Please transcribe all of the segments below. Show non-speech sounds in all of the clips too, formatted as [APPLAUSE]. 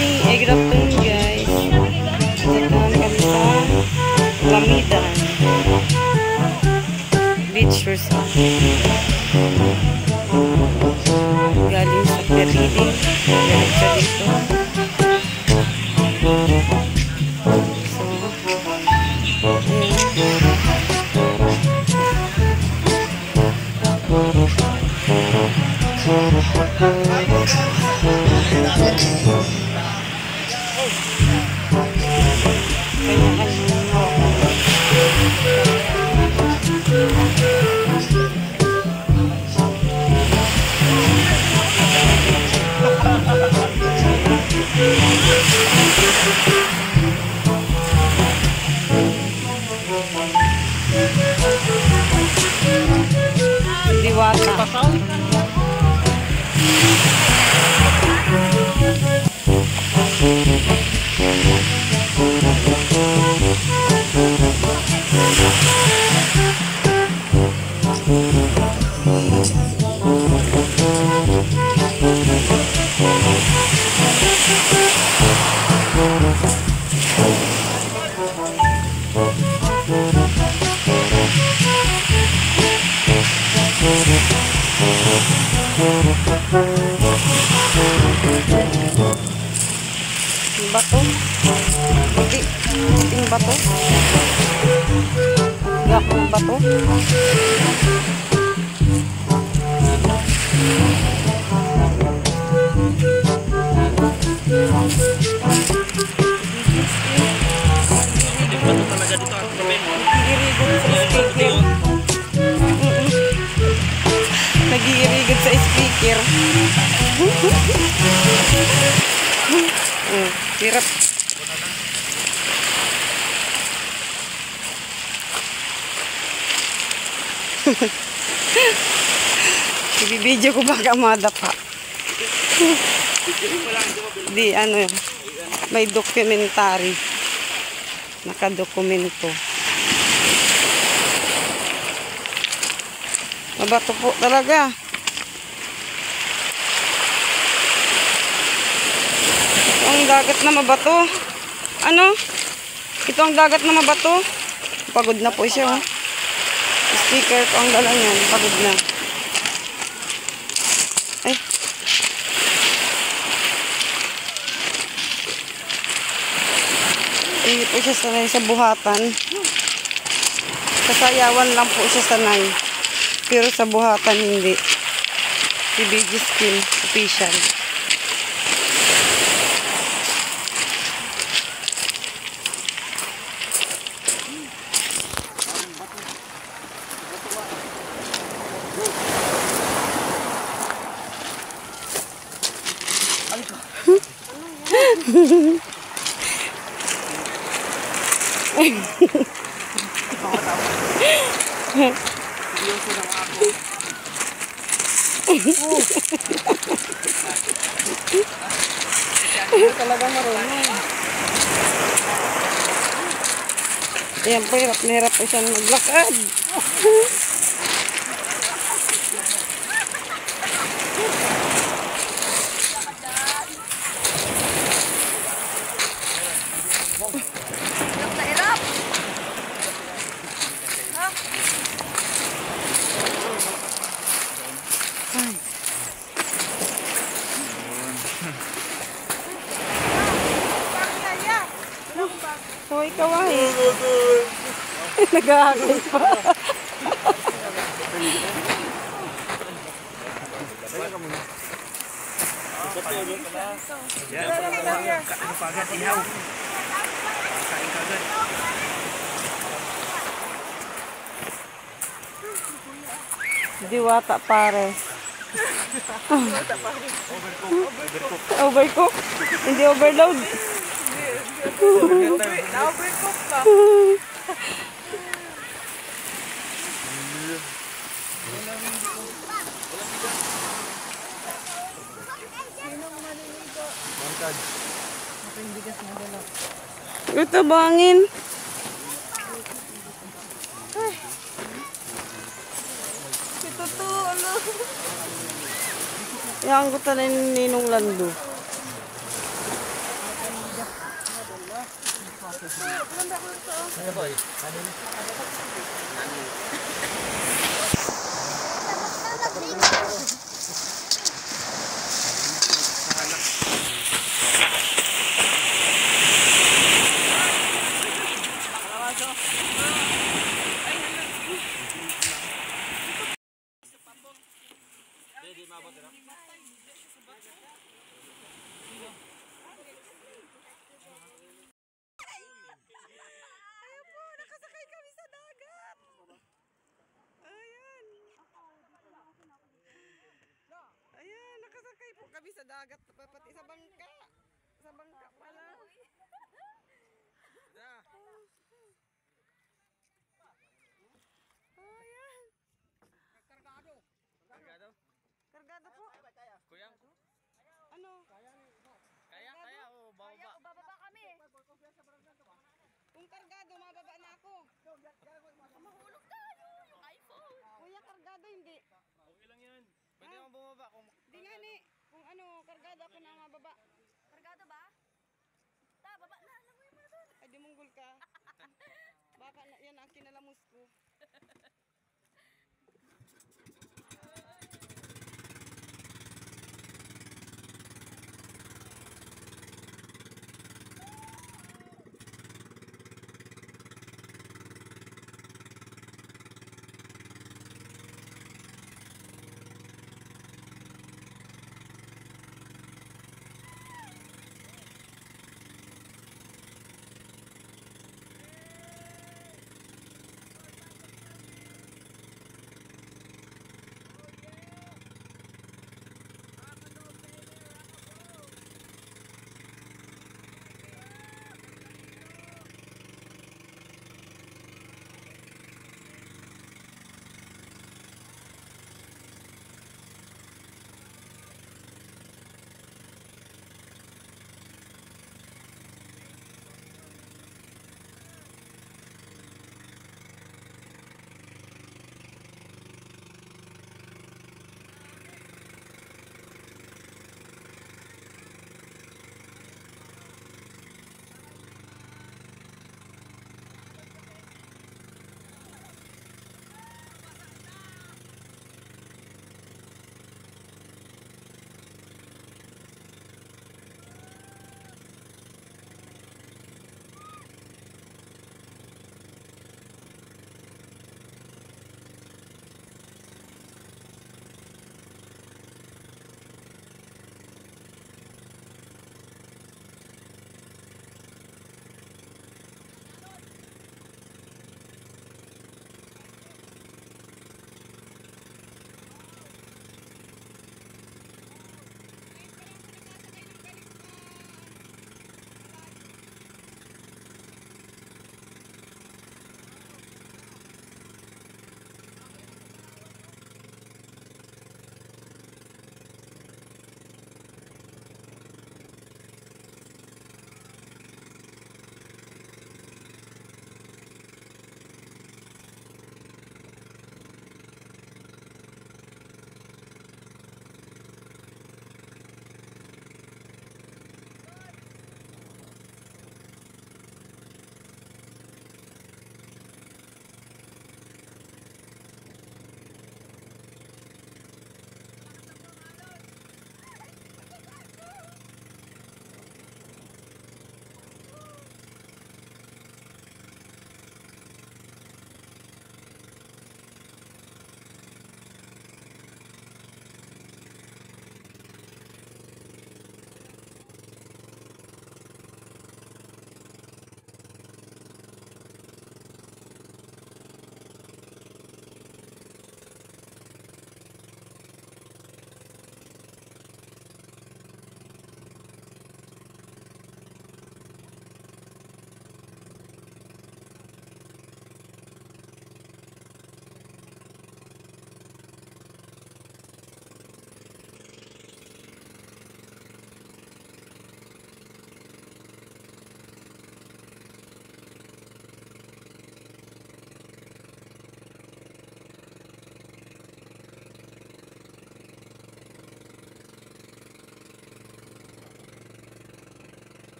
Hey, good afternoon guys. Nagkaroon kami sa Lamidan. Beach resort. Galing sa Peridi. Galing sa dito. Diwata. batu. Putih puting batu. Gapung batu. Ini batu tanah jadi tuan. Kiri gue hirap. [LAUGHS] Ibibidyo ko baka madapa. [LAUGHS] Di ano, may documentary. Nakadokumento. Mabato po talaga. Ang dagat na mabato. Ano? Ito ang dagat na mabato. Pagod na po siya. Oh. Sticker ko ang dala niyan. Pagod na. Ay. Hindi po siya sanay sa buhatan. Kasayawan lang po siya sanay. Pero sa buhatan hindi. Si BG Skin official. talaga marunong. Po, hirap na hirap po siya maglakad. [LAUGHS] Ay. [LAUGHS] Nag-aakay pa. Diwata pare. Overcook? Hindi overload. Na-overcook ka. Ito bangin. Ito to, ano? Yang ko tanin ninong lando. Ayan dagat. Pati sa bangka. Sa bangka pala. Ayan. Kargado. Kargado po. Kuyang. Ano? Kaya, kaya. Oh, baba. Bababa kami. Kung kargado, mababa na ako. Mahulog tayo. Yung iPhone. Kuya, kargado hindi. Okay lang yan. Pwede mo bumaba kung... Di nga ni. Ano, kargado ako na mababa. Kargado ba? Ta, baba na. Alam mo yung mga doon. Ay, dumunggol ka. [LAUGHS] Baka na, yan ang kinalamos ko.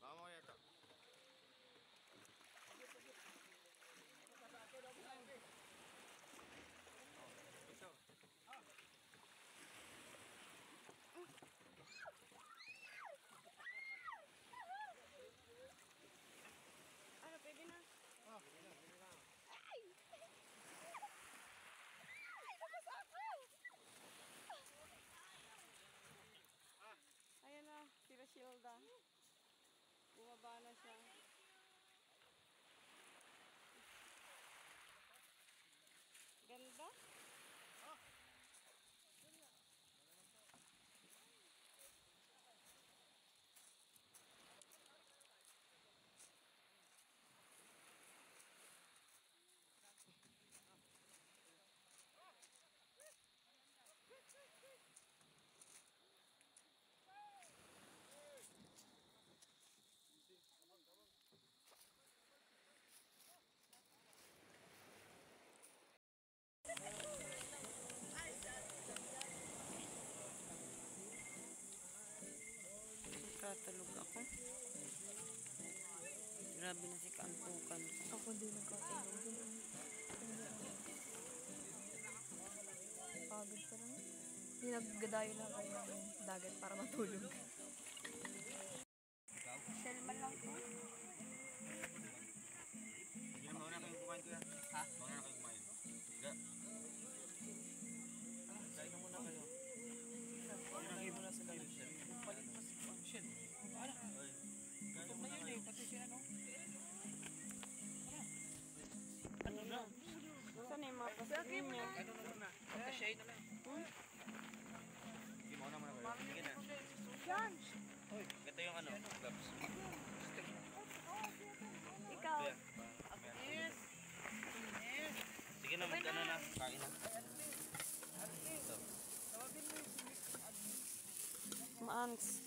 Baka mo kaya ito. Ito. Ano, pwede na? Ay! Ay, nabasa ako! Ayan na, si Rashilda. Bumaba na siya. Ganda. Katulog ako. Grabe na si kaantukan ko. Ako din nagkatulog din. Pagod pa lang. Hindi naggadayo lang ako ng dagat para matulog. Siya na lang. Sige, mauna muna kayo. Sige na. Yan! Ito yung ano, gloves. Ikaw. Yes. Yes. Sige na, magkano na. Kain na. Maans.